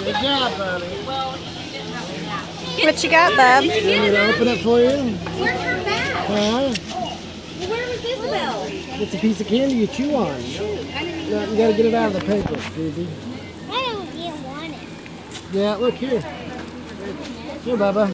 Good job, buddy. What you got, bub? Want me to open it for you? Where's her bag? Huh? Where was Isabel? It's a piece of candy you chew on. I didn't even No, you gotta get it out of the paper, Susie. I don't even want it. Yeah, look here. Here, Bubba.